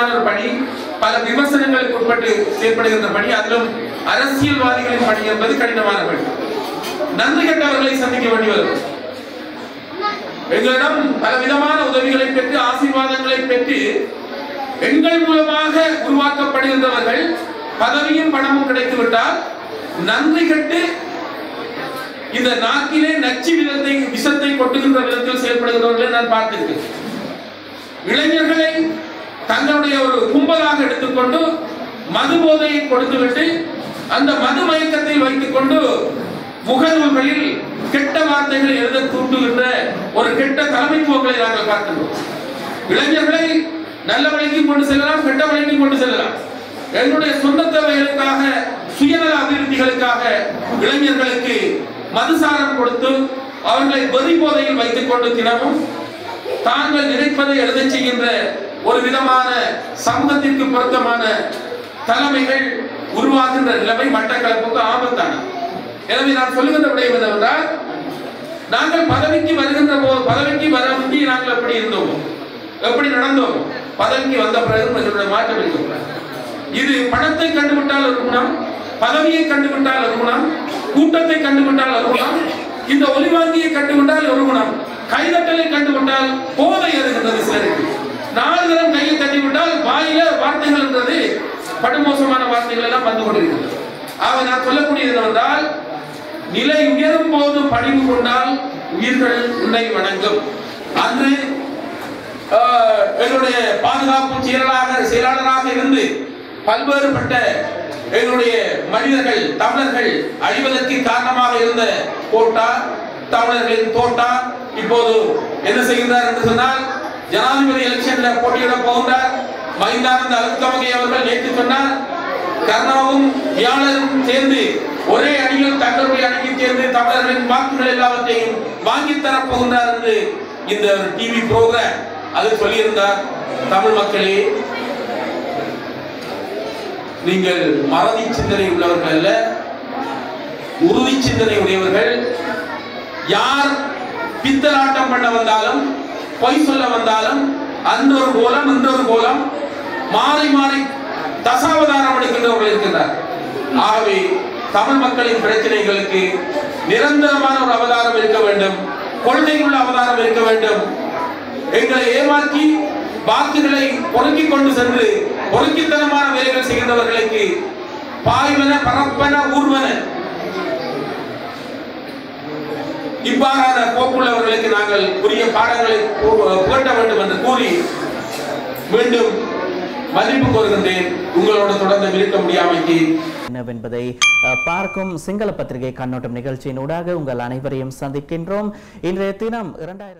கடினமான ஒரு பணி பல விமர்சனங்களுக்கு உட்பட்டு செயல்படுகின்ற பணி அதிலும் அரசியல்வாதிகளின் பணி என்பது கடினமான பணி. நன்றி கெட்டவர்களை சந்திக்க வேண்டி வரும். எங்களிடம் பல விதமான உதவிகளை பெற்று ஆசீர்வாதங்களை பெற்று எங்கள் மூலமாக உருவாக்கப்படுகின்றவர்கள் பதவியும் பணமும் கிடைத்து விட்டால் நன்றி கட்டு இந்த நாக்கிலே நச்சு விதத்தை விஷத்தை கொட்டுகின்ற விதத்தில் செயல்படுகிறவர்களை நான் பார்த்திருக்கிறேன். இளைஞர்களை தங்களுடைய ஒரு கும்பலாக எடுத்துக்கொண்டு மது போதையை கொடுத்துவிட்டு அந்த மது மயக்கத்தில் வைத்துக் கொண்டு முகநூல்களில் கெட்ட வார்த்தைகளை எழுத தூண்டுகின்ற ஒரு கெட்ட தலைமைத்துவங்களை நாங்கள் பார்க்கின்றோம். இளைஞர்களை நல்ல வழிக்கு கொண்டு செல்லலாம் கெட்ட வழிக்கு கொண்டு செல்லலாம். எங்களுடைய சொந்த தேவைகளுக்காக சுயநல அபிவிருத்திகளுக்காக இளைஞர்களுக்கு மதுசாரம் கொடுத்து அவர்களை வெறி போதையில் வைத்துக் கொண்டு தினமும் தாங்கள் நினைப்பதை எழுதச் செய்கின்ற ஒரு விதமான சமூகத்திற்கு பொருத்தமான தலைமைகள் உருவாகின்ற நிலைமை மட்டக்களப்புக்கு ஆபத்தான எனவே நான் சொல்லுகின்ற விடயம் என்னவென்றால் நாங்கள் பதவிக்கு வருகின்ற போது பதவிக்கு வர முந்தி நாங்கள் எப்படி இருந்தோம் எப்படி நடந்தோம் பதவிக்கு வந்த பிறகு எங்களுடைய மாற்றம் இருக்கிறார் இது பணத்தை கண்டுவிட்டால் ஒரு குணம் பதவியை கண்டுவிட்டால் ஒரு குணம் கூட்டத்தை கண்டுவிட்டால் ஒரு குணம் இந்த ஒலிவாங்கியை கண்டுவிட்டால் ஒரு குணம் கைதட்டலை கண்டுவிட்டால் போதை எதுகின்றது சிலருக்கு. நாலு தரம் கையை தட்டிவிட்டால் வாயில வார்த்தைகள் என்றது படுமோசமான வார்த்தைகள் எல்லாம் வந்து கொண்டிருக்கிறது. ஆக நான் சொல்லக்கூடியது என்னவென்றால் நிலை உயரும் போது பணிவு கொண்டால் உயிர்கள் உன்னை வணங்கும். அன்று எங்களுடைய பாதுகாப்பு செயலாளராக செயலாளராக இருந்து பல்வேறுபட்ட எங்களுடைய மனிதர்கள் தமிழர்கள் அழிவதற்கு காரணமாக இருந்த கோட்டா தமிழர்களின் தோட்டா இப்போது என்ன செய்கிறார் என்று சொன்னால் ஜனாதிபதி எலெக்ஷன்ல போட்டியிட போகின்றார் மகிந்தானந்த அழுத்தமகை அவர்கள் நேற்று சொன்னார் கர்ணாவும் வியாழரும் சேர்ந்து ஒரே அணியில் தங்களுடைய அணிக்கு சேர்ந்து தமிழர்களின் வாக்குகள் எல்லாவற்றையும் வாங்கி தரப்போகின்றார் என்று இந்த டிவி புரோகிராம் அது சொல்லியிருந்தார். தமிழ் மக்களே நீங்கள் மறதி சிந்தனை உள்ளவர்கள் அல்ல உறுதி சிந்தனை உடையவர்கள். யார் பித்தலாட்டம் பண்ண வந்தாலும் பொய் சொல்ல வந்தாலும் அந்த ஒரு கோலம் இந்த ஒரு கோலம் மாறி மாறி தசாவதாரம் அளிக்கின்றவர்கள் இருக்கின்றார் ஆகவே தமிழ் மக்களின் பிரச்சனைகளுக்கு நிரந்தரமான ஒரு அவதாரம் இருக்க வேண்டும் கொள்கையுள்ள அவதாரம் இருக்க வேண்டும். எங்களை ஏமாற்றி வாக்குகளை பொறுக்கிக் கொண்டு சென்று பொறுக்கித்தனமான வேலைகள் செய்கின்றவர்களுக்கு பாய்வன பரப்பன ஊர்வன இவ்வாறான போக்குள்ளவர்களுக்கு நாங்கள் உரிய பாடங்களை புகட்ட வேண்டும் என்று கூறி மீண்டும் மதிப்பு கோருகின்றேன். உங்களோடு தொடர்ந்து இருக்க முடியாமைக்கு. என்னவென்பதை பார்க்கும் சிங்கள பத்திரிகை கண்ணோட்டம் நிகழ்ச்சியின் ஊடாக உங்கள் அனைவரையும் சந்திக்கின்றோம். இன்றைய தினம் இரண்டாயிரத்தி